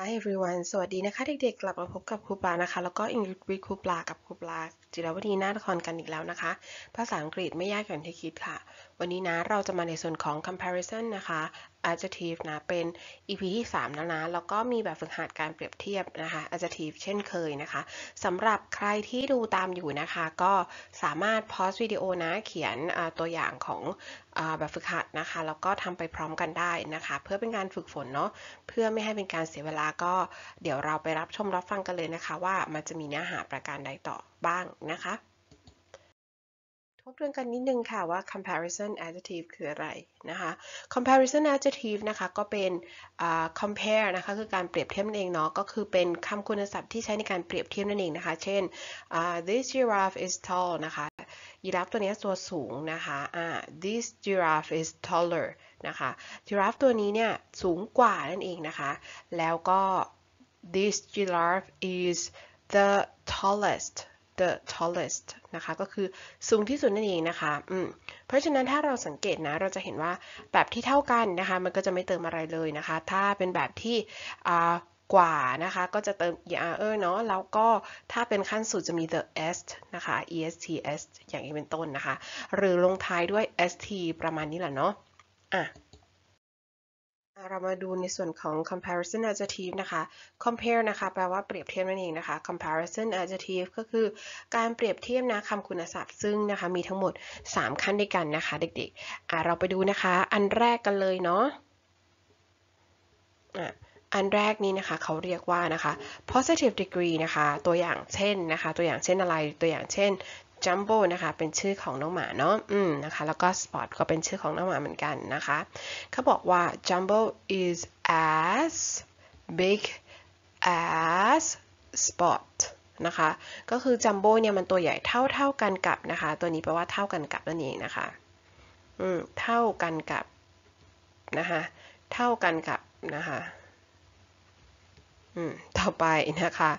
Hi everyone สวัสดีนะคะเด็กๆ กลับมาพบกับครูปลานะคะ แล้วก็ English with ครูปลากับครูปลาจิรวดีนาฏครกันอีกแล้วนะคะ ภาษาอังกฤษไม่ยากอย่างที่คิดค่ะวันนี้นะเราจะมาในส่วนของ comparison นะคะ adjective นะ เป็น EP ที่ 3 แล้วนะ แล้วก็มีแบบฝึกหัดการเปรียบเทียบนะคะ adjective เช่นเคยนะคะสำหรับใครที่ดูตามอยู่นะคะ ก็สามารถ pause วิดีโอนะ เขียนตัวอย่างของแบบฝึกหัดนะคะ แล้วก็ทำไปพร้อมกันได้นะคะ เพื่อเป็นการฝึกฝนเนาะ เพื่อไม่ให้เป็นการเสียเวลาก็เดี๋ยวเราไปรับชมรับฟังกันเลยนะคะ ว่ามันจะมีเนื้อหาประการใดต่อบ้างนะคะ ทบทวนกันนิดนึงค่ะว่า comparison adjective คืออะไรนะคะ comparison adjective นะคะก็เป็น uh, compare นะคะคือการเปรียบเทียบนั่นเองเนาะก็คือเป็นคำคุณศัพท์ที่ใช้ในการเปรียบเทียบนั่นเองนะคะ เช่น uh, this giraffe is tall นะคะยีราฟตัวนี้ตัวสูงนะคะ uh, this giraffe is taller นะคะยีราฟตัวนี้เนี่ยสูงกว่านั่นเองนะคะ แล้วก็ this giraffe is the tallest the tallest นะคะ ก็คือสูงที่สุดนั่นเองนะคะอืมเพราะฉะนั้นถ้าเราสังเกตนะ เราจะเห็นว่าแบบที่เท่ากันนะคะ มันก็จะไม่เติมอะไรเลยนะคะ ถ้าเป็นแบบที่อ่ากว่านะคะ ก็จะเติม er เนาะแล้วก็ถ้าเป็นขั้นสุดจะมี the est นะคะ est est อย่างนี้เป็นต้นนะคะ หรือลงท้ายด้วย st ประมาณนี้แหละเนาะอะ เรามาดูในส่วนของ comparison adjective นะคะ compare นะคะแปลว่าเปรียบเทียบนั่นเองนะคะ comparison adjective ก็คือการเปรียบเทียบนะคำคุณศัพท์ซึ่งนะคะมีทั้งหมด 3 ขั้นด้วยกันนะคะ เด็กๆ เราไปดูนะคะอันแรกกันเลยเนาะอันแรกนี้นะคะเขาเรียกว่านะคะ positive degree นะคะ ตัวอย่างเช่นนะคะ ตัวอย่างเช่นอะไร ตัวอย่างเช่น Jumbo นะคะ เป็นชื่อของน้องหมาเนาะอืมนะคะ แล้วก็ Spot ก็เป็นชื่อของน้องหมาเหมือนกันนะคะเขาบอกว่า Jumbo is as big as Spot นะคะ ก็คือ Jumbo เนี่ยมันตัวใหญ่เท่าเท่ากันกับนะคะ ตัวนี้แปลว่าเท่ากันกับนั่นเองนะคะ อืม เท่ากันกับนะคะ เท่ากันกับนะคะ อืม ต่อไปนะคะ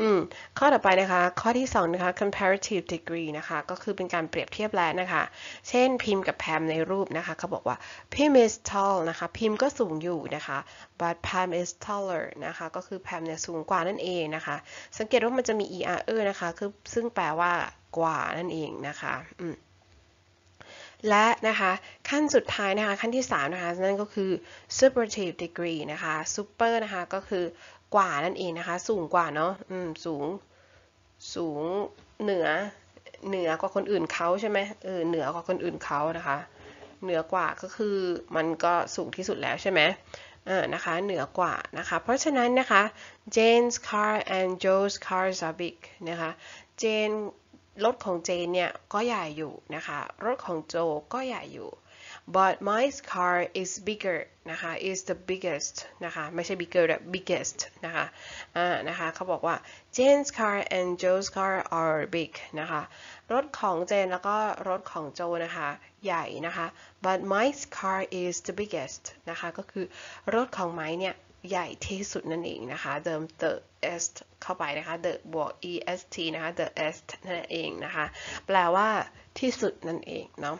อืมข้อต่อไปนะคะ ข้อที่2นะคะ comparative degree นะคะ ก็คือเป็นการเปรียบเทียบแล้วนะคะ เช่นพิมพ์กับแพมในรูปนะคะ เขาบอกว่าพิม is tall นะคะ พิมก็สูงอยู่นะคะ but Pam is taller นะคะ ก็คือแพมเนี่ยสูงกว่านั่นเองนะคะ สังเกตว่ามันจะมี er นะคะ คือซึ่งแปลว่ากว่านั่นเองนะคะอืมและนะคะขั้นสุดท้ายนะคะขั้นที่3นะคะนั่นก็คือ superlative degree นะคะ super นะคะก็คือ กว่านั่นเองนะคะ สูงกว่าเนาะอืมสูงสูงเหนือเหนือกว่าคนอื่นเขาใช่ไหมเออเหนือกว่าคนอื่นเขานะคะ เหนือกว่าก็คือมันก็สูงที่สุดแล้วใช่ไหมเออนะคะเหนือกว่านะคะ เพราะฉะนั้นนะคะ Jane's car and Joe's cars are big นะคะ Jane รถของเจนเนี่ยก็ใหญ่อยู่นะคะ รถของโจก็ใหญ่อยู่ but my car is bigger นะคะ is the biggest นะคะ ไม่ใช่ bigger แต่ biggest นะคะ อ่า นะคะ เขาบอกว่า Jane's car and Joe's car are big นะคะ รถของเจนแล้วก็รถของโจนะคะ ใหญ่นะคะ but my car is the biggest นะคะ ก็คือรถของไม้เนี่ย ใหญ่ที่สุดนั่นเองนะคะเดิม the est เข้าไปนะคะ the บวก est นะคะ the est นั่นเองนะคะ แปลว่าที่สุดนั่นเองเนาะ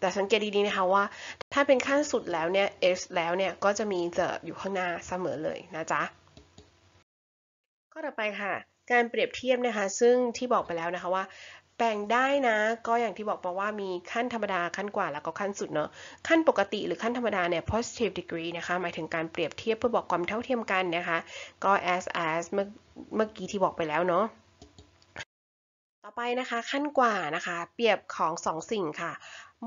แต่สังเกตดีๆนะคะว่า ถ้าเป็นขั้นสุดแล้วเนี่ย s แล้วเนี่ย ก็จะมี the อยู่ข้างหน้าเสมอเลยนะจ๊ะ ข้อต่อไปค่ะ การเปรียบเทียบนะคะ ซึ่งที่บอกไปแล้วนะคะว่า แบ่งได้นะ ก็อย่างที่บอกไปว่ามีขั้นธรรมดาขั้นกว่าแล้วก็ขั้นสุดเนาะขั้นปกติหรือขั้นธรรมดาเนี่ย positive degree นะคะ หมายถึงการเปรียบเทียบเพื่อบอกความเท่าเทียมกันนะคะ ก็ as as เมื่อเมื่อกี้ที่บอกไปแล้วเนาะต่อไปนะคะขั้นกว่านะคะ เปรียบของสองสิ่งค่ะ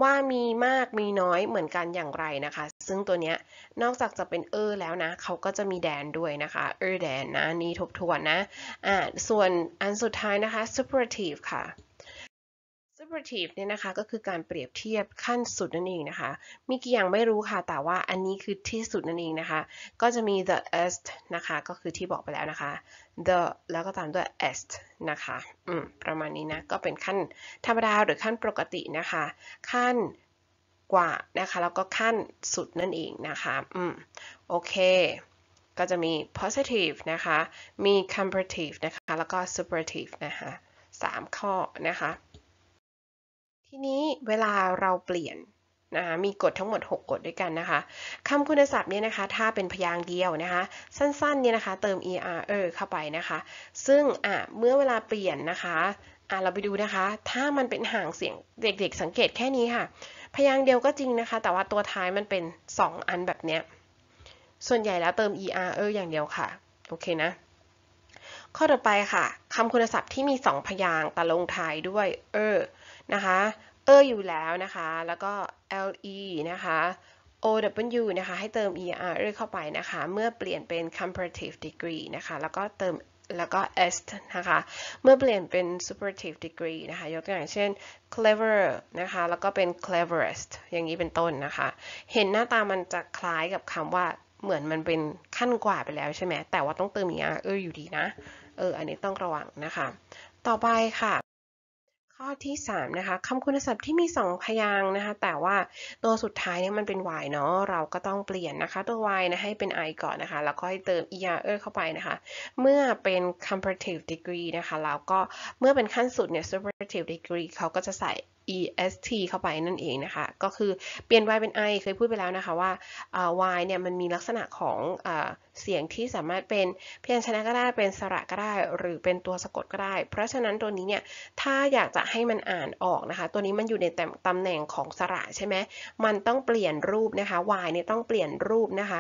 ว่ามีมากมีน้อยเหมือนกันอย่างไรนะคะ ซึ่งตัวเนี้ยนอกจากจะเป็นเออแล้วนะเขาก็จะมีแดนด้วยนะคะเออแดนนะนี่ทบทวนนะอ่าส่วนอันสุดท้ายนะคะ superlative ค่ะ superlative เนี่ยนะคะก็คือการเปรียบเทียบขั้นสุดนั่นเองนะคะ มีกี่อย่างไม่รู้ค่ะ แต่ว่าอันนี้คือที่สุดนั่นเองนะคะ ก็จะมี the est นะคะ ก็คือที่บอกไปแล้วนะคะ the แล้วก็ตามด้วย est นะคะอืมประมาณนี้นะ ก็เป็นขั้นธรรมดาหรือขั้นปกตินะคะ ขั้นกว่านะคะ แล้วก็ขั้นสุดนั่นเองนะคะอืมโอเคก็จะมี positive นะคะ มี comparative นะคะ แล้วก็ superlative นะคะสามข้อนะคะ ทีนี้เวลาเราเปลี่ยนนะคะมีกฎทั้งหมด 6 กฎด้วยกันนะคะคำคุณศัพท์เนี่ยนะคะ ถ้าเป็นพยางค์เดียวนะคะ สั้นๆเนี่ยนะคะ เติม er er เข้าไปนะคะ ซึ่งอะเมื่อเวลาเปลี่ยนนะคะอะเราไปดูนะคะ ถ้ามันเป็นห่างเสียงเด็กๆ สังเกตแค่นี้ค่ะ พยางค์เดียวก็จริงนะคะ แต่ว่าตัวท้ายมันเป็น 2 อันแบบเนี้ย ส่วนใหญ่แล้วเติม er er อย่างเดียวค่ะ โอเคนะ ข้อต่อไปค่ะคำคุณศัพท์ที่มี 2 พยางค์แต่ลงท้ายด้วย er นะคะเอออยู่แล้วนะคะ แล้วก็ le นะคะ ow นะคะ ให้เติม er เข้าไปนะคะ เมื่อเปลี่ยนเป็น comparative degree นะคะ แล้วก็เติมแล้วก็ est นะคะ เมื่อเปลี่ยนเป็น superlative degree นะคะ ยกตัวอย่างเช่น clever นะคะ แล้วก็เป็น cleverest อย่างนี้เป็นต้นนะคะ เห็นหน้าตามันจะคล้ายกับคำว่าเหมือนมันเป็นขั้นกว่าไปแล้วใช่ไหม แต่ว่าต้องเติม er เอออยู่ดีนะ เออ อันนี้ต้องระวังนะคะ ต่อไปค่ะ ข้อที่3นะคะคำคุณศัพท์ที่มี 2 พยางค์นะคะ แต่ว่าตัวสุดท้ายเนี่ยมันเป็น y เนาะเราก็ต้องเปลี่ยนนะคะ ตัว y นะให้เป็น i ก่อนนะคะ แล้วก็ให้เติม er เออเข้าไปนะคะ เมื่อเป็น comparative degree นะคะแล้วก็เมื่อเป็นขั้นสุดเนี่ย superlative degree เขาก็จะใส่ est เข้าไปนั่นเองนะคะ ก็คือเปลี่ยน y เป็น i เคยพูดไปแล้วนะคะว่า y เนี่ยมันมีลักษณะของเสียงที่สามารถเป็นพยัญชนะก็ได้เป็นสระก็ได้ หรือเป็นตัวสะกดก็ได้ เพราะฉะนั้นตัวนี้เนี่ยถ้าอยากจะให้มันอ่านออกนะคะ ตัวนี้มันอยู่ในตำแหน่งของสระใช่ไหมมันต้องเปลี่ยนรูปนะคะ y เนี่ยต้องเปลี่ยนรูปนะคะ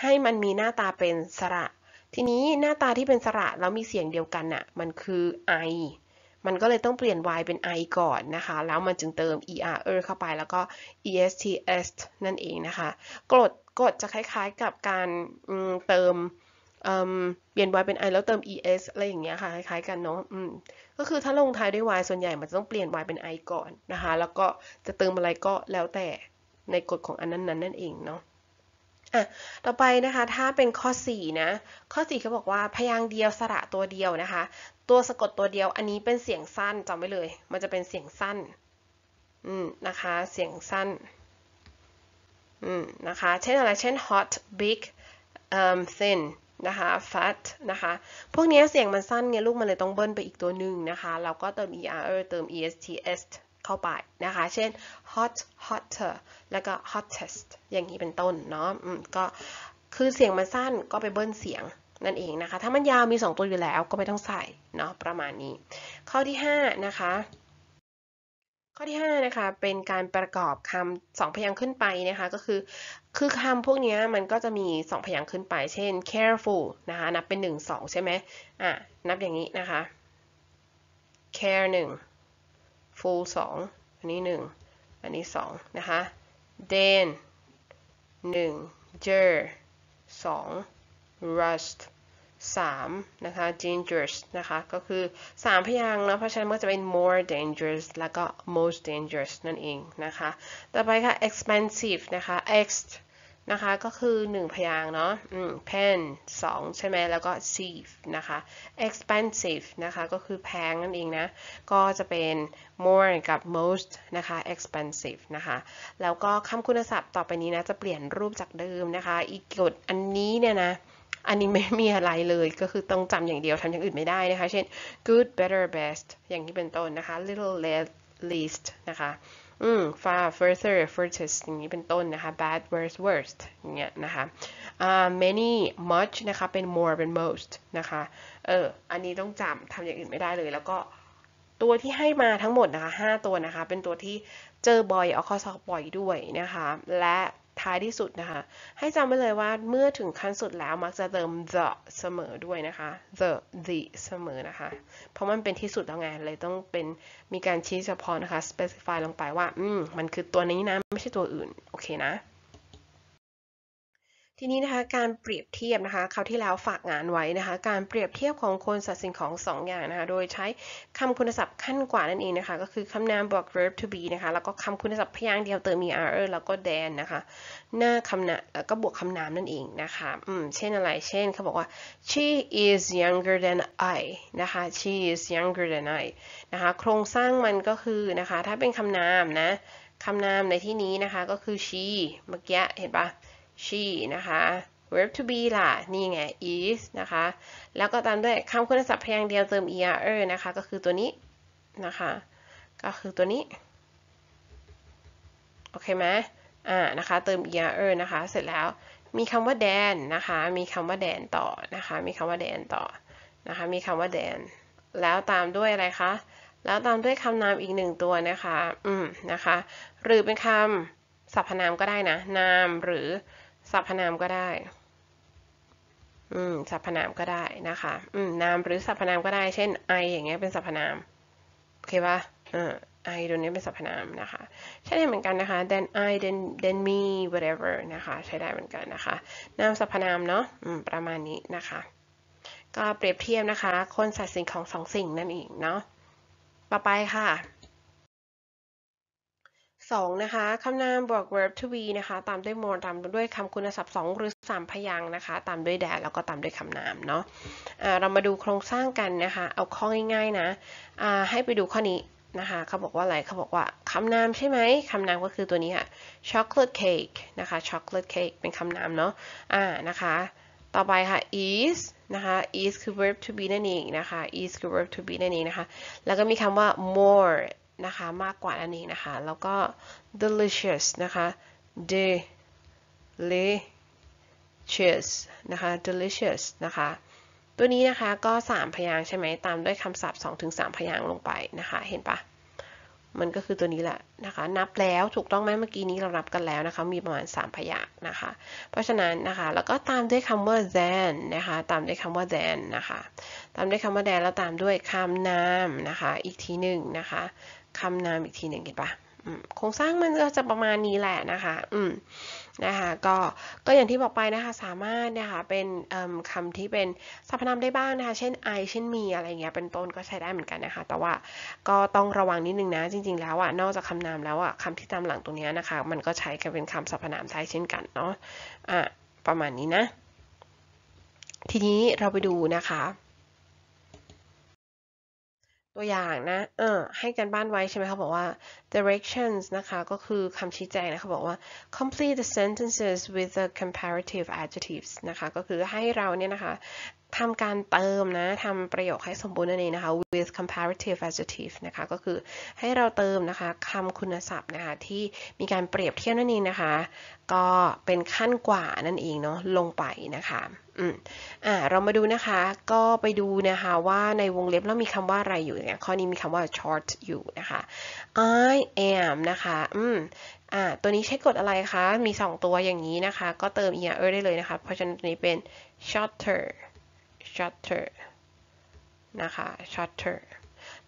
ให้มันมีหน้าตาเป็นสระ ทีนี้หน้าตาที่เป็นสระแล้วมีเสียงเดียวกันน่ะมันคือ i มันก็เลยต้องเปลี่ยน y เป็น i ก่อนนะคะ แล้วมันจึงเติม er er เข้าไปแล้วก็ est est นั่นเองนะคะกดกดจะคล้ายๆกับการเติมเปลี่ยน y เป็น i แล้วเติม es อะไรอย่างเงี้ยค่ะ คล้ายๆกันเนาะก็คือถ้าลงท้ายด้วย y ส่วนใหญ่มันจะต้องเปลี่ยน y เป็น i ก่อนนะคะ แล้วก็จะเติมอะไรก็แล้วแต่ในกฎของอันนั้นๆนั่นเองเนาะอะต่อไปนะคะ ถ้าเป็นข้อ 4 นะ ข้อ 4เขาบอกว่าพยางค์เดียวสระตัวเดียวนะคะ ตัวสะกดตัวเดียวอันนี้เป็นเสียงสั้นจำไว้เลย มันจะเป็นเสียงสั้นอืมนะคะเสียงสั้นอืมนะคะเช่นอะไรเช่น hot big um, thin นะคะ fat นะคะ พวกนี้เสียงมันสั้นไงลูกมันเลยต้องเบิ้ลไปอีกตัวหนึ่งนะคะแล้วก็เติม er เติม e-s-t-s เข้าไปนะคะ เช่น hot hotter แล้วก็ hottest อย่างนี้เป็นต้นเนาะอืมก็คือเสียงมันสั้นก็ไปเบิ้ลเสียง นั่นเองนะคะ ถ้ามันยาวมี 2 ตัวอยู่แล้วก็ไม่ต้องใส่เนาะประมาณนี้ ข้อที่ 5 นะคะ ข้อที่ 5 นะคะ เป็นการประกอบคำสองพยางค์ขึ้นไปนะคะ ก็คือ คือคำพวกนี้มันก็จะมี 2 พยางค์ขึ้นไป เช่น careful นะคะ นับเป็น 1 2 ใช่ไหมอะ นับอย่างนี้นะคะ care 1 full 2 อันนี้ 1 อันนี้ 2 นะคะ then 1 jer 2 rust 3 นะคะ dangerous นะคะ ก็คือ 3 พยางค์นะเพราะฉะนั้นมันจะเป็น more dangerous แล้วก็ most dangerous นั่นเองนะคะ ต่อไปค่ะ expensive นะคะ ex นะคะ ก็คือ 1 พยางค์เนาะ pen 2 ใช่ไหมแล้วก็ sieve นะคะ expensive นะคะ ก็คือแพงนั่นเองนะ ก็จะเป็น more กับ most นะคะ expensive นะคะ แล้วก็คำคุณศัพท์ต่อไปนี้นะ จะเปลี่ยนรูปจากเดิมนะคะ อีกกฎอันนี้เนี่ยนะ อันนี้ไม่มีอะไรเลยก็คือต้องจำอย่างเดียวทำอย่างอื่นไม่ได้นะคะ เช่น good better best อย่างที่เป็นต้นนะคะ little less least นะคะอืม far further furthest อย่างนี้เป็นต้นนะคะ bad worst worst อย่างเงี้ยนะคะ uh, many much นะคะเป็น more เป็น most นะคะเอออันนี้ต้องจำทำอย่างอื่นไม่ได้เลย แล้วก็ตัวที่ให้มาทั้งหมดนะคะ 5 ตัวนะคะ เป็นตัวที่เจอบ่อยเอาข้อสอบบ่อยด้วยนะคะ และ ท้ายที่สุดนะคะ ให้จำไว้เลยว่าเมื่อถึงขั้นสุดแล้วมักจะเติม the เสมอด้วยนะคะ the the เสมอนะคะ เพราะมันเป็นที่สุดแล้วไงเลยต้องเป็นมีการชี้เฉพาะนะคะ specify ลงไปว่า อืม มันคือตัวนี้นะ ไม่ใช่ตัวอื่น โอเคนะ ทีนี้นะคะการเปรียบเทียบนะคะคราวที่แล้วฝากงานไว้นะคะการเปรียบเทียบของคนสัตว์สิ่งของ 2 อย่างนะคะโดยใช้คำคุณศัพท์ขั้นกว่านั่นเองนะคะก็คือคำนามบวก verb to be นะคะแล้วก็คำคุณศัพท์พยางค์เดียวเติม er แล้วก็ than นะคะหน้าคำนามแล้วก็บวกคำนามนั่นเองนะคะอืมเช่นอะไรเช่นเขาบอกว่า she is younger than I นะคะ she is younger than I นะคะโครงสร้างมันก็คือนะคะถ้าเป็นคำนามนะคำนามในที่นี้นะคะก็คือ she เมื่อกี้เห็นปะ she นะคะ verb to be ล่ะ นี่ไง is นะคะ แล้วก็ตามด้วยคำคุณศัพท์พยางค์เดียวเติม er นะคะ ก็คือตัวนี้นะคะ ก็คือตัวนี้ โอเคไหมอ่า นะคะ เติม er นะคะ เสร็จแล้ว มีคำว่าแดนนะคะ มีคำว่าแดนต่อนะคะ มีคำว่าแดนต่อนะคะ มีคำว่าแดน แล้วตามด้วยอะไรคะ แล้วตามด้วยคำนามอีกหนึ่งตัวนะคะ อืม นะคะ หรือเป็นคำสรรพนามก็ได้นะ นามหรือ สรรพนามก็ได้ อืม สรรพนามก็ได้นะคะ อืม นามหรือสรรพนามก็ได้ เช่น I อย่างเงี้ยเป็นสรรพนาม โอเคปะเออ I ตัวนี้เป็นสรรพนามนะคะ ใช้ได้เหมือนกันนะคะ then I then then me whatever นะคะ ใช้ได้เหมือนกันนะคะ นามสรรพนามเนาะ อืม ประมาณนี้นะคะ ก็เปรียบเทียบนะคะ คนสัตว์สิ่งของสองสิ่งนั่นเองเนาะ ต่อไปค่ะ สองนะคะคำนามบวก verb to be นะคะตามด้วย more ตามด้วยคำคุณศัพท์สองหรือสามพยางค์นะคะ ตามด้วย that แล้วก็ตามด้วยคำนามเนาะะเรามาดูโครงสร้างกันนะคะ เอาข้อง่ายๆนะให้ไปดูข้อนี้นะคะเขาบอกว่าอะไรเขาบอกว่าคำนามใช่ไหมคำนามก็คือตัวนี้ค่ะ chocolate cake นะคะ chocolate cake เป็นคำนามเนาะอ่านะคะต่อไปค่ะ is นะคะ is คือ verb to be นั่นเองนะคะ is คือ verb to be นั่นเองนะคะ แล้วก็มีคำว่า more นะคะมากกว่านั่นเองนะคะ แล้วก็ delicious นะคะ delicious นะคะ delicious นะคะ ตัวนี้นะคะก็ 3 พยางใช่ไหมตามด้วยคำศัพท์ 2-3 พยางลงไปนะคะ เห็นปะมันก็คือตัวนี้แหละนะคะ นับแล้วถูกต้องไหมเมื่อกี้นี้เรานับกันแล้วนะคะ มีประมาณ 3 พยางนะคะ เพราะฉะนั้นนะคะ แล้วก็ตามด้วยคำว่า then นะคะ ตามด้วยคำว่า then นะคะ ตามด้วยคำว่า then แล้วตามด้วยคำนามนะคะ อีกทีหนึ่งนะคะ คำนามอีกทีหนึ่งเห็นปะโครงสร้างมันก็จะประมาณนี้แหละนะคะ อืม นะคะ ก็ ก็อย่างที่บอกไปนะคะ สามารถนะคะ เป็นคำที่เป็นสรรพนามได้บ้างนะคะ เช่น I เช่นมีอะไรเงี้ย เป็นต้นก็ใช้ได้เหมือนกันนะคะ แต่ว่าก็ต้องระวังนิดนึงนะ จริง ๆ แล้วอะนอกจากคำนามแล้วอะคำที่ตามหลังตรงนี้นะคะ มันก็ใช้กันเป็นคำสรรพนามได้เช่นกันเนาะ อะ ประมาณนี้นะ ทีนี้เราไปดูนะคะ ตัวอย่างนะ เออ ให้กันบ้านไว้ใช่ไหมเขาบอกว่า directions นะคะ ก็คือคำชี้แจงนะเขาบอกว่า complete the sentences with the comparative adjectives นะคะ ก็คือให้เราเนี่ยนะคะ ทำการเติมนะทำประโยคให้สมบูรณ์นั่นเองนะคะ with comparative adjective นะคะ ก็คือให้เราเติมนะคะคำคุณศัพท์นะคะที่มีการเปรียบเทียบนั่นเองนะคะ ก็เป็นขั้นกว่านั่นเองเนาะลงไปนะคะอืมอ่าเรามาดูนะคะก็ไปดูนะคะว่าในวงเล็บแล้วมีคำว่าอะไรอยู่เนี่ยข้อนี้มีคำว่า short อยู่นะคะ I am นะคะอืมอ่าตัวนี้ใช้กดอะไรคะ มี 2 ตัวอย่างนี้นะคะ ก็เติม er ได้เลยนะคะ เพราะฉะนั้นตัวนี้เป็น shorter shorter นะคะ shorter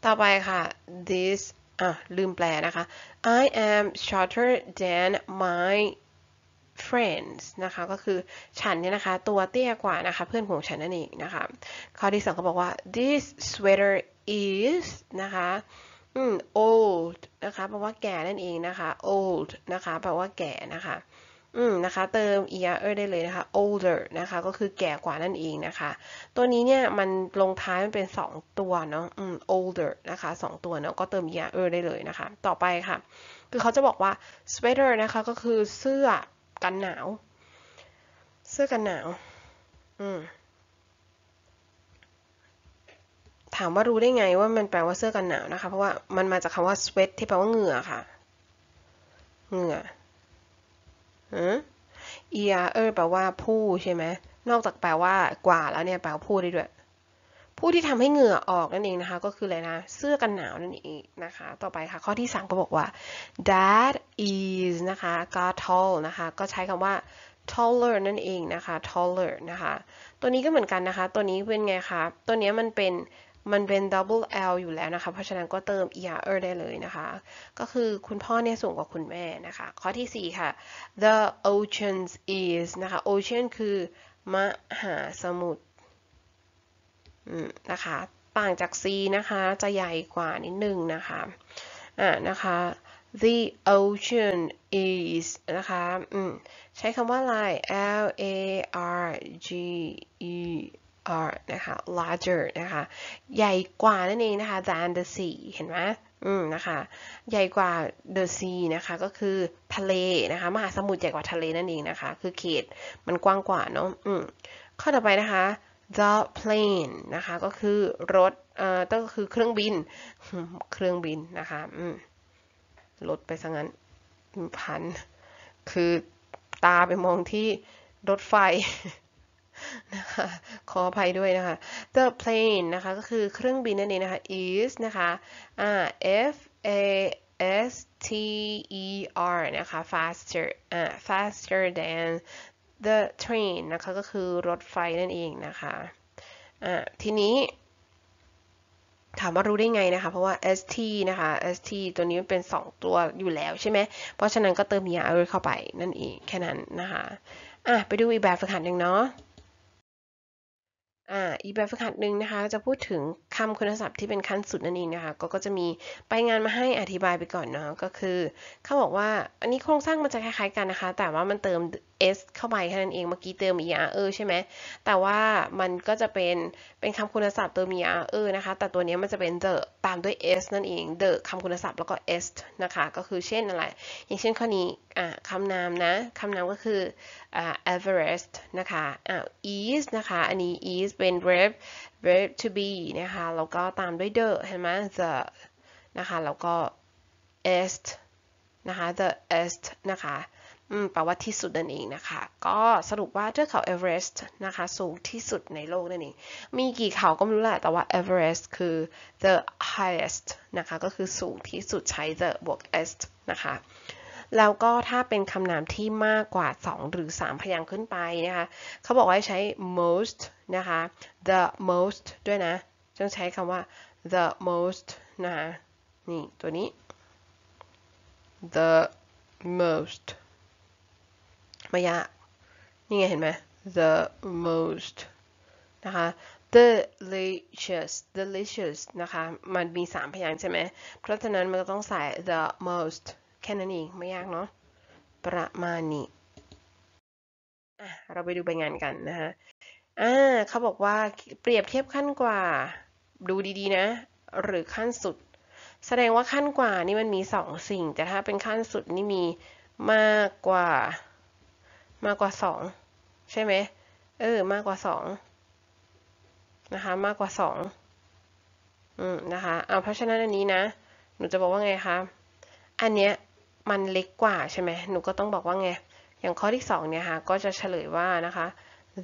ต่อไปค่ะ this อะ ลืมแปลนะคะ I am shorter than my friends นะคะ ก็คือฉันเนี่ยนะคะ ตัวเตี้ยกว่านะคะ เพื่อนของฉันนั่นเองนะคะ ข้อที่สองเขาบอกว่า this sweater is นะคะอืม old นะคะ แปลว่าแก่นั่นเองนะคะ old นะคะ แปลว่าแก่นะคะ อืมนะคะ เติม er ได้เลยนะคะ older นะคะ ก็คือแก่กว่านั่นเองนะคะ ตัวนี้เนี่ยมันลงท้ายมันเป็น 2 ตัวเนาะอืม older นะคะ 2 ตัวเนาะก็เติม er ได้เลยนะคะ ต่อไปค่ะ คือเขาจะบอกว่า sweater นะคะก็คือเสื้อกันหนาว เสื้อกันหนาว อืมถามว่ารู้ได้ไงว่ามันแปลว่าเสื้อกันหนาวนะคะ เพราะว่ามันมาจากคำว่า sweat ที่แปลว่าเหงื่อค่ะ เหงื่อ อืม er เออแปลว่าผู้ใช่ไหมนอกจากแปลว่ากว่าแล้วเนี่ยแปลว่าผู้ได้ด้วย ผู้ที่ทำให้เหงื่อออกนั่นเองนะคะ ก็คืออะไรนะ เสื้อกันหนาวนั่นเองนะคะ ต่อไปค่ะ ข้อที่3ก็บอกว่า that is นะคะ got tall นะคะ ก็ใช้คำว่า taller นั่นเองนะคะ taller นะคะ ตัวนี้ก็เหมือนกันนะคะ ตัวนี้เป็นไงคะ ตัวนี้มันเป็น มันเป็น double L อยู่แล้วนะคะ เพราะฉะนั้นก็เติม er ได้เลยนะคะ ก็คือคุณพ่อเนี่ยสูงกว่าคุณแม่นะคะ ข้อที่ 4 ค่ะ the ocean is นะคะ ocean คือมหาสมุทรนะคะ ต่างจาก sea นะคะ จะใหญ่กว่านิดนึงนะคะ อ่า นะคะ the ocean is นะคะใช้คำว่าอะไร L A R G E are นะคะ larger นะคะ ใหญ่กว่านั่นเองนะคะ than the sea เห็นไหมอืมนะคะ ใหญ่กว่า the sea นะคะ ก็คือทะเลนะคะ มหาสมุทรใหญ่กว่าทะเลนั่นเองนะคะ คือเขตมันกว้างกว่าเนาะอืมข้อต่อไปนะคะ the plane นะคะ ก็คือรถ เอ่อก็คือเครื่องบิน เครื่องบินนะคะ อืมลดไปซะงั้นพัน คือตาไปมองที่รถไฟ นะคะขออภัยด้วยนะคะ the plane นะคะก็คือเครื่องบินนั่นเองนะคะ is นะคะอ่า f a s t e r นะคะ faster อ่า faster than the train นะคะก็คือรถไฟนั่นเองนะคะอ่าทีนี้ถามว่ารู้ได้ไงนะคะ เพราะว่า st นะคะ st ตัวนี้มันเป็น 2 ตัวอยู่แล้วใช่ไหม เพราะฉะนั้นก็เติม er เข้าไปนั่นเองแค่นั้นนะคะ อะ ไปดูอีกแบบฝึกหัดหนึ่งเนาะ อ่าอีกแบบฝึกหัดหนึ่งนะคะ จะพูดถึงคำคุณศัพท์ที่เป็นขั้นสุดนั่นเองนะคะ ก็ก็จะมีไปงานมาให้อธิบายไปก่อนเนาะก็คือ เขาบอกว่าอันนี้โครงสร้างมันจะคล้ายๆกันนะคะ แต่ว่ามันเติม s เข้าไปแค่นั้นเอง เมื่อกี้เติม er เออใช่ไหม แต่ว่ามันก็จะเป็นเป็นคำคุณศัพท์เติม er เออนะคะ แต่ตัวนี้มันจะเป็น the ตามด้วย s นั่นเอง the คำคุณศัพท์แล้วก็ s นะคะ ก็คือเช่นอะไร อย่างเช่นข้อนี้อ่าคำนามนะ คำนามก็คืออ่า Everest นะคะอ่า is นะคะ อันนี้ is เป็น verb verb to be นะคะ แล้วก็ตามด้วย the เห็นไหม the นะคะ แล้วก็ est นะคะ the est นะคะ แปลว่าที่สุดนั่นเองนะคะ ก็สรุปว่าเทือกเขาเอเวอเรสต์นะคะ สูงที่สุดในโลกนั่นเอง มีกี่เขาก็ไม่รู้แหละ แต่ว่าเอเวอเรสต์คือ the highest นะคะ ก็คือสูงที่สุดใช้ the บวก est นะคะ แล้วก็ถ้าเป็นคำนามที่มากกว่า 2 หรือ 3 พยางค์ขึ้นไปนะคะ เขาบอกว่าใช้ most นะคะ the most ด้วยนะต้องใช้คำว่า the most นะคะ นี่ ตัวนี้ the most ไม่ยากนี่ไงเห็นไหม the most นะคะ delicious delicious นะคะ มันมี 3 พยางค์ใช่ไหม เพราะฉะนั้นมันก็ต้องใส่ the most แค่นั้นเองไม่ยากเนาะ ประมาณนี้อะเราไปดูใบงานกันนะคะอ่าเขาบอกว่าเปรียบเทียบขั้นกว่า ดูดีๆนะ หรือขั้นสุด แสดงว่าขั้นกว่านี่มันมีสองสิ่ง แต่ถ้าเป็นขั้นสุดนี่มีมากกว่า มากกว่าสองใช่ไหมเออ มากกว่าสองนะคะ มากกว่าสองอืมนะคะเอาเพราะฉะนั้นอันนี้นะ หนูจะบอกว่าไงคะ อันเนี้ยมันเล็กกว่าใช่ไหมหนูก็ต้องบอกว่าไง อย่างข้อที่สองเนี่ยค่ะก็จะเฉลยว่านะคะ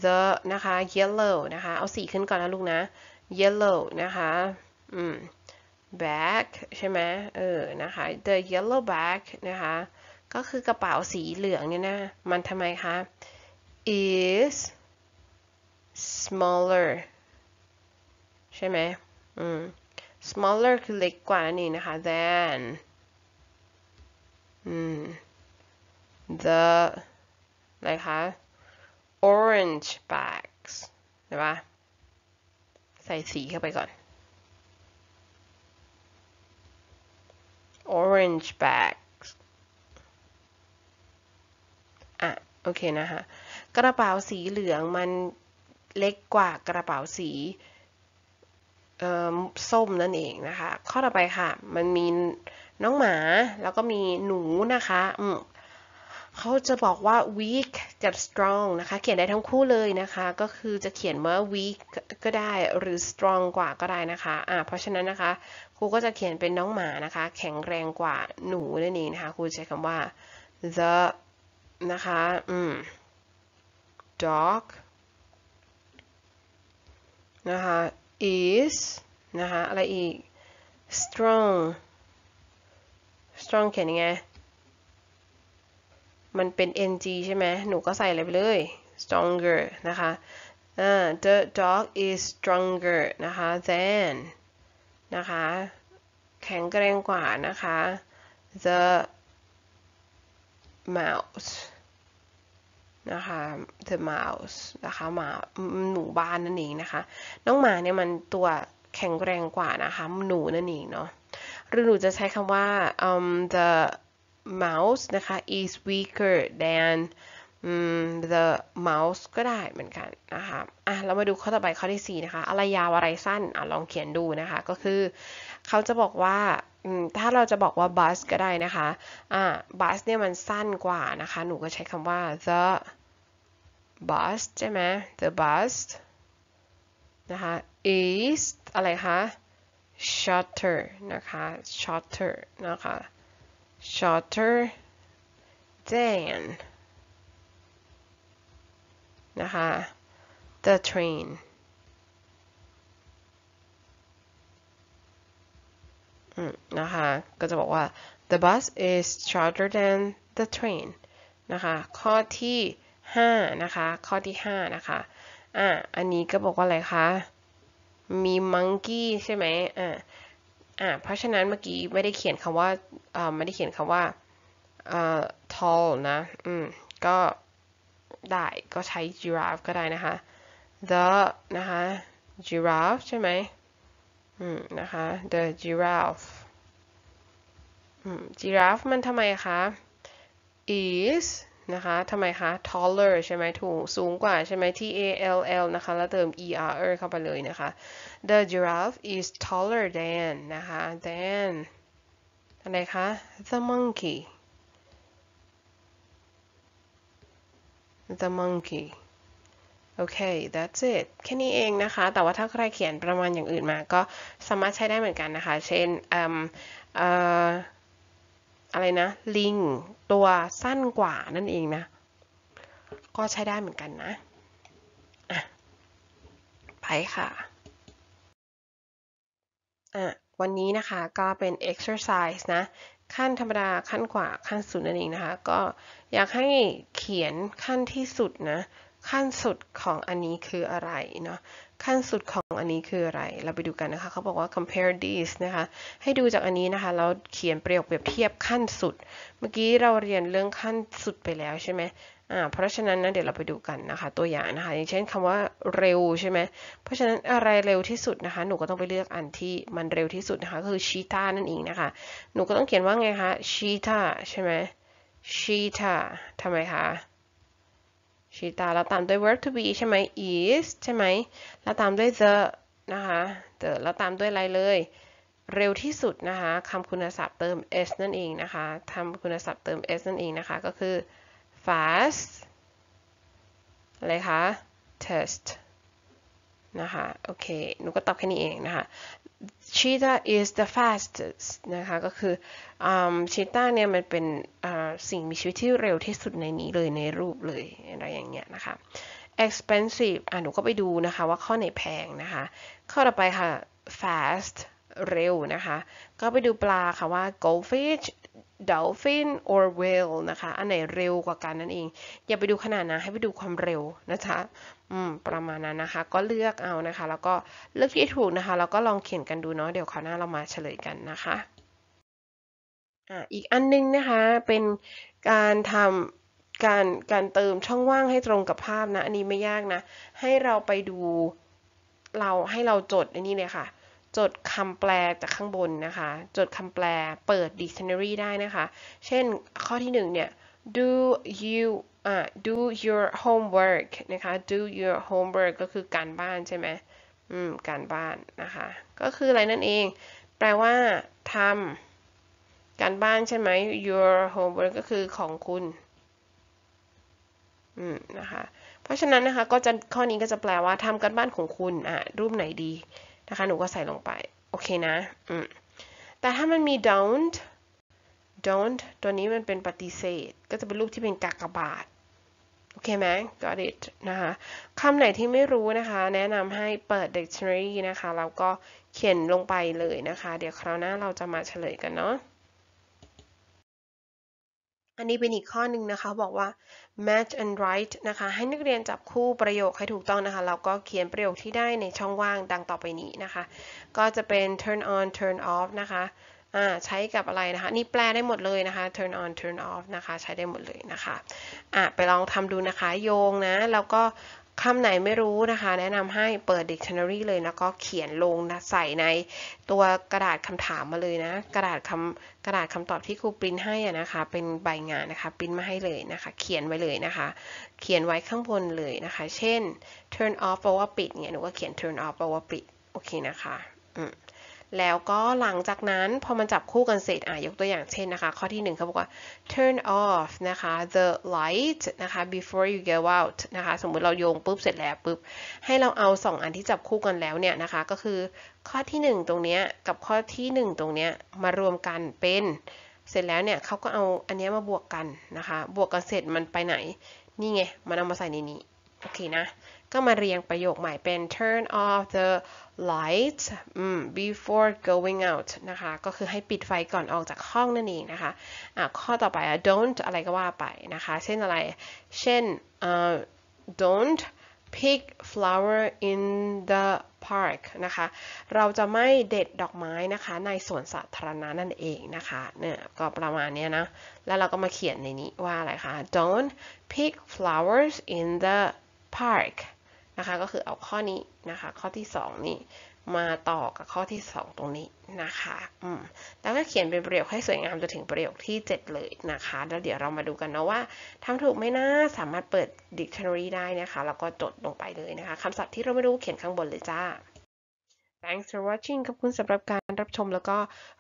the นะคะ yellow นะคะ เอาสีขึ้นก่อนนะลูกนะ yellow นะคะอืม bag ใช่ไหมเออนะคะ the yellow bag นะคะ ก็คือกระเป๋าสีเหลืองเนี่ยนะ มันทำไมคะ is smaller ใช่ไหมอืม smaller คือเล็กกว่านั่นเองนะคะ than อืม the อะไรคะ orange bags เห็นปะใส่สีเข้าไปก่อน orange bag อะ โอเคนะคะกระเป๋าสีเหลืองมันเล็กกว่ากระเป๋าสีส้มนั่นเองนะคะ ข้อต่อไปค่ะ มันมีน้องหมาแล้วก็มีหนูนะคะอืมเขาจะบอกว่า weak กับ strong นะคะ เขียนได้ทั้งคู่เลยนะคะ ก็คือจะเขียนว่า weak ก็ได้หรือ strong กว่าก็ได้นะคะอ่าเพราะฉะนั้นนะคะ ครูก็จะเขียนเป็นน้องหมานะคะ แข็งแรงกว่าหนูนั่นเองนะคะ ครูใช้คำว่า the นะคะ อืม dog นะคะ is นะคะ อะไรอีก strong strong เขียนยังไง มันเป็น ng ใช่ไหม หนูก็ใส่อะไรไปเลย stronger นะคะ the dog is stronger นะคะ than นะคะ แข็งแกร่งกว่านะคะ the mouse นะคะ the mouse นะคะหมาหนูบ้านนั่นเองนะคะ น้องหมาเนี่ยมันตัวแข็งแรงกว่านะคะหนูนั่นเองเนาะหรือหนูจะใช้คำว่า um the mouse นะคะ is weaker than um, the mouse ก็ได้เหมือนกันนะคะอะเรามาดูข้อต่อไปข้อที่ 4 นะคะ อะไรยาวอะไรสั้นอะลองเขียนดูนะคะ ก็คือเขาจะบอกว่า ถ้าเราจะบอกว่า bus ก็ได้นะคะอ่า bus เนี่ยมันสั้นกว่านะคะ หนูก็ใช้คำว่า the bus ใช่ไหม the bus นะคะ is อะไรคะ shorter นะคะ shorter นะคะ shorter than นะคะ the train นะคะ ก็จะบอกว่า the bus is shorter than the train นะคะ ข้อที่ 5 นะคะ ข้อที่ 5 นะคะ อะ อันนี้ก็บอกว่าอะไรคะ มี monkey ใช่ไหมอะอะเพราะฉะนั้นเมื่อกี้ไม่ได้เขียนคำว่าอ่าไม่ได้เขียนคำว่าอ่า tall นะ อืม ก็ได้ก็ใช้ giraffe ก็ได้นะคะ the นะคะ giraffe ใช่ไหมอืม นะคะ the giraffe อืม giraffe มันทำไมคะ is นะคะทำไมคะ taller ใช่ไหมถูก สูงกว่าใช่ไหม T A L L นะคะ แล้วเติม E R R เข้าไปเลยนะคะ the giraffe is taller than นะคะ than อะไรคะ the monkey the monkey โอเค that's it แค่นี้เองนะคะ แต่ว่าถ้าใครเขียนประมาณอย่างอื่นมาก็สามารถใช้ได้เหมือนกันนะคะ เช่นอะไรนะ ลิง ตัวสั้นกว่านั่นเองนะ ก็ใช้ได้เหมือนกันนะะไปค่ะอะ วันนี้นะคะก็เป็น exercise นะ ขั้นธรรมดาขั้นกว่าขั้นสุดนั่นเองนะคะ ก็อยากให้เขียนขั้นที่สุดนะ ขั้นสุดของอันนี้คืออะไรเนาะขั้นสุดของอันนี้คืออะไร เราไปดูกันนะคะ เขาบอกว่า compare these นะคะ ให้ดูจากอันนี้นะคะ แล้วเขียนประโยคเปรียบเทียบขั้นสุด เมื่อกี้เราเรียนเรื่องขั้นสุดไปแล้วใช่ไหมอ่า เพราะฉะนั้นนะเดี๋ยวเราไปดูกันนะคะ ตัวอย่างนะคะ อย่างเช่นคำว่าเร็วใช่ไหม เพราะฉะนั้นอะไรเร็วที่สุดนะคะ หนูก็ต้องไปเลือกอันที่มันเร็วที่สุดนะคะ คือชีตานั่นเองนะคะ หนูก็ต้องเขียนว่าไงคะชีตาใช่ไหมชีตาทำไมคะ ชีตาแล้วตามด้วย verb to be ใช่ไหม is ใช่ไหมแล้วตามด้วย the นะคะ the แล้วตามด้วยอะไรเลย เร็วที่สุดนะคะคำคุณศัพท์เติม s นั่นเองนะคะทำคุณศัพท์เติม s นั่นเองนะคะ ก็คือ fast อะไรคะ test นะคะ โอเค หนูก็ตอบแค่นี้เองนะคะ cheetah is the fastest นะคะก็คือชีต้าเนี่ยมันเป็นสิ่งมีชีวิตที่เร็วที่สุดในนี้เลยในรูปเลยอะไรอย่างเงี้ยนะคะ expensive อะหนูก็ไปดูนะคะว่าข้อไหนแพงนะคะ ข้อต่อไปค่ะ fast เร็วนะคะ ก็ไปดูปลาค่ะว่า goldfish dolphin or whale นะคะ อันไหนเร็วกว่ากันนั่นเอง อย่าไปดูขนาดนะ ให้ไปดูความเร็วนะคะอืม ประมาณนั้นนะคะ ก็เลือกเอานะคะ แล้วก็เลือกที่ถูกนะคะ แล้วก็ลองเขียนกันดูเนาะ เดี๋ยวคราวหน้าเรามาเฉลยกันนะคะ อ่า อีกอันนึงนะคะ เป็นการทำการ การเติมช่องว่างให้ตรงกับภาพนะ อันนี้ไม่ยากนะ ให้เราไปดู เราให้เราจดอันนี้เลยค่ะ จดคำแปลจากข้างบนนะคะ จดคำแปลเปิด dictionary ได้นะคะ เช่นข้อที่หนึ่งเนี่ย do you อ่า do your homework นะคะ do your homework ก็คือการบ้านใช่ไหมอืม การบ้านนะคะ ก็คืออะไรนั่นเอง แปลว่าทำการบ้านใช่ไหม your homework ก็คือของคุณ อืม นะคะ เพราะฉะนั้นนะคะ ก็จะข้อนี้ก็จะแปลว่าทำการบ้านของคุณ อ่ารูปไหนดี นะคะ หนูก็ใส่ลงไป โอเคนะ อืม แต่ถ้ามันมี don't don't ตัวนี้มันเป็นปฏิเสธ ก็จะเป็นรูปที่เป็นกากบาท โอเคไหม got it นะคะคำไหนที่ไม่รู้นะคะ แนะนำให้เปิด dictionary นะคะ แล้วก็เขียนลงไปเลยนะคะ เดี๋ยวคราวหน้าเราจะมาเฉลยกันเนาะ อันนี้เป็นอีกข้อหนึ่งนะคะ บอกว่า match and write นะคะ ให้นักเรียนจับคู่ประโยคให้ถูกต้องนะคะแล้วก็เขียนประโยคที่ได้ในช่องว่างดังต่อไปนี้นะคะ ก็จะเป็น turn on turn off นะคะใช้กับอะไรนะคะ นี่แปลได้หมดเลยนะคะ turn on turn off นะคะ ใช้ได้หมดเลยนะคะ อะ ไปลองทำดูนะคะ โยงนะ แล้วก็ คำไหนไม่รู้นะคะ แนะนำให้เปิด dictionary เลยแล้วก็เขียนลงนะใส่ในตัวกระดาษคำถามมาเลยนะ กระดาษคำกระดาษคำตอบที่ครูปริ้นให้นะคะ เป็นใบงานนะคะปริ้นมาให้เลยนะคะ เขียนไว้เลยนะคะ เขียนไว้ข้างบนเลยนะคะ เช่น turn off แปลว่าปิดเนี่ยหนูก็เขียน turn off แปลว่าปิดโอเคนะคะ อืม แล้วก็หลังจากนั้นพอมันจับคู่กันเสร็จอะยกตัวอย่างเช่นนะคะ ข้อที่หนึ่งเขาบอกว่า turn off นะคะ the light นะคะ before you go out นะคะ สมมุติเราโยงปุ๊บเสร็จแล้วปุ๊บ ให้เราเอาสองอันที่จับคู่กันแล้วเนี่ยนะคะ ก็คือข้อที่หนึ่งตรงเนี้ยกับข้อที่หนึ่งตรงเนี้ยมารวมกันเป็นเสร็จแล้วเนี่ยเขาก็เอาอันนี้มาบวกกันนะคะ บวกกันเสร็จมันไปไหน นี่ไง มันเอามาใส่ในนี้ โอเคนะ ก็มาเรียงประโยคใหม่เป็น turn off the lights before going out นะคะ ก็คือให้ปิดไฟก่อนออกจากห้องนั่นเองนะคะะข้อต่อไป don't อะไรก็ว่าไปนะคะ เช่นอะไร เช่น uh, don't pick flower in the park นะคะ เราจะไม่เด็ดดอกไม้นะคะในสวนสาธารณะนั่นเองนะคะเนี่ยก็ประมาณนี้นะ แล้วเราก็มาเขียนในนี้ว่าอะไรคะ don't pick flowers in the park นะคะ ก็คือเอาข้อนี้นะคะ ข้อที่ 2 นี้มาต่อกับข้อที่ 2 ตรงนี้นะคะอืมแล้วก็เขียนเป็นประโยคให้สวยงามจนถึงประโยคที่ 7 เลยนะคะ แล้วเดี๋ยวเรามาดูกันนะว่าทำถูกไหมนะสามารถเปิด dictionary ได้นะคะ แล้วก็จดลงไปเลยนะคะคำศัพท์ที่เราไม่รู้เขียนข้างบนเลยจ้า Thanks for watching ขอบคุณสำหรับการ การรับชมแล้วก็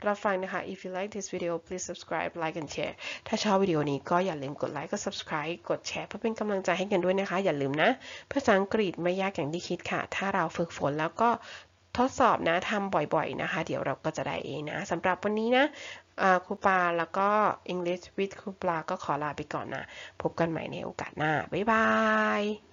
รับฟังนะคะ If you like this video please subscribe like and share ถ้าชอบวิดีโอนี้ก็อย่าลืมกดไลค์กด subscribe กดแชร์เพื่อเป็นกำลังใจให้กันด้วยนะคะ อย่าลืมนะภาษาอังกฤษไม่ยากอย่างที่คิดค่ะ ถ้าเราฝึกฝนแล้วก็ทดสอบนะทำบ่อยๆนะคะ เดี๋ยวเราก็จะได้เองนะสำหรับวันนี้นะครูปาแล้วก็ English with ครูปลาก็ขอลาไปก่อนนะ พบกันใหม่ในโอกาสหน้า บ๊ายบาย